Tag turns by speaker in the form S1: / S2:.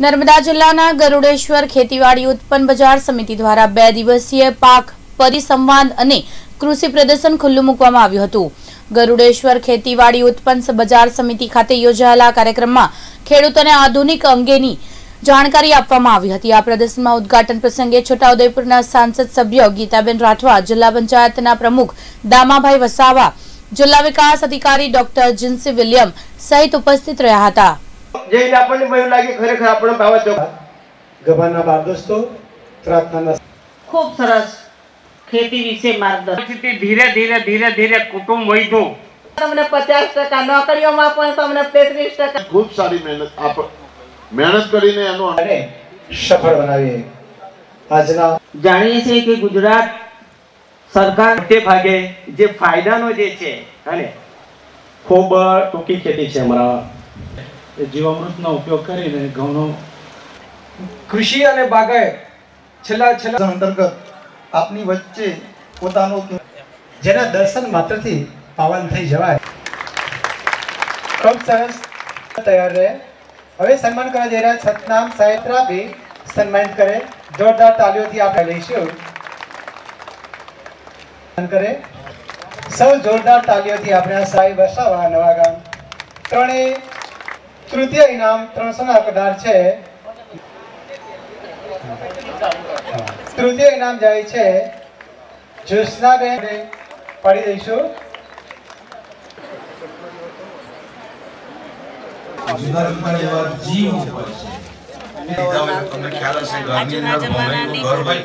S1: નર્મદા જિલ્લાના ગરુડેશ્વર ખેતીવાડી ઉત્પન્ન બજાર સમિતિ દ્વારા બે દિવસીય પાક પરિસંવાદ અને કૃષિ પ્રદર્શન ખુલ્લું મૂકવામાં આવ્યું હતું. ગરુડેશ્વર ખેતીવાડી ઉત્પન્ન બજાર સમિતિ ખાતે યોજાયેલા કાર્યક્રમમાં ખેડૂતોને આધુનિક અંગેની જાણકારી આપવામાં આવી હતી. આ પ્રદર્શનમાં ઉદ્ઘાટન પ્રસંગે છોટાઉદેપુરના સાંસદ સભ્ય ગીતાબેન રાઠવા, જિલ્લા પંચાયતના પ્રમુખ દામાભાઈ વસાવા, જિલ્લા વિકાસ અધિકારી ડોક્ટર જીન્સી વિલિયમ સહિત ઉપસ્થિત રહ્યા હતા.
S2: જઈને આપણને ભય લાગે ખરેખર આપણે ભાવ ચોક
S3: ગભાના બાર દોસ્તો પ્રાર્થના
S4: ખૂબ સરસ ખેતી વિશે માર્ગદર્શન.
S2: ધીરે ધીરે ધીરે ધીરે કુટુંબ વધ્યું.
S4: તમને પચાસ ટકા નોકરીઓમાં પણ તમને તેત્રીસ ટકા
S5: ખૂબ સારી મહેનત આપ મહેનત કરીને એનો
S3: અને સફળ બનાવીએ. આજના
S6: જાણીએ છીએ કે ગુજરાત સરકાર તે ભાગે જે ફાયદાનો જે છે અને ખૂબ ટૂંકી ખેતી છે અમારા.
S7: જીવામૃતનો ઉપયોગ કરીને ઘઉંનો
S8: કૃષિ અને બાગાયત છેલ્લા છેલ્લા અંતર્ગત આપની વચ્ચે પોતાનો
S3: જેના દર્શન માત્રથી પાવન થઈ જવાય. ખૂબ સરસ તૈયાર રહે. હવે સન્માન કરવા જઈ રહ્યા સતનામ સાહેબ બી સન્માનિત કરે. જોરદાર તાલીઓથી આપણે લઈશું સન્માન કરે. સૌ જોરદાર તાલીઓથી આપણે આ સાહેબ વસાવા નવા ગામ ત્રણેય તૃતીય ઇનામ ત્રણસો ના હકદાર છે. તૃતીય ઇનામ જાય છે. જ્યોત્સનાબેન પાડી દઈશું
S9: જીવ હોય છે. તમને ખ્યાલ હશે ઘરની અંદર ઘર હોય.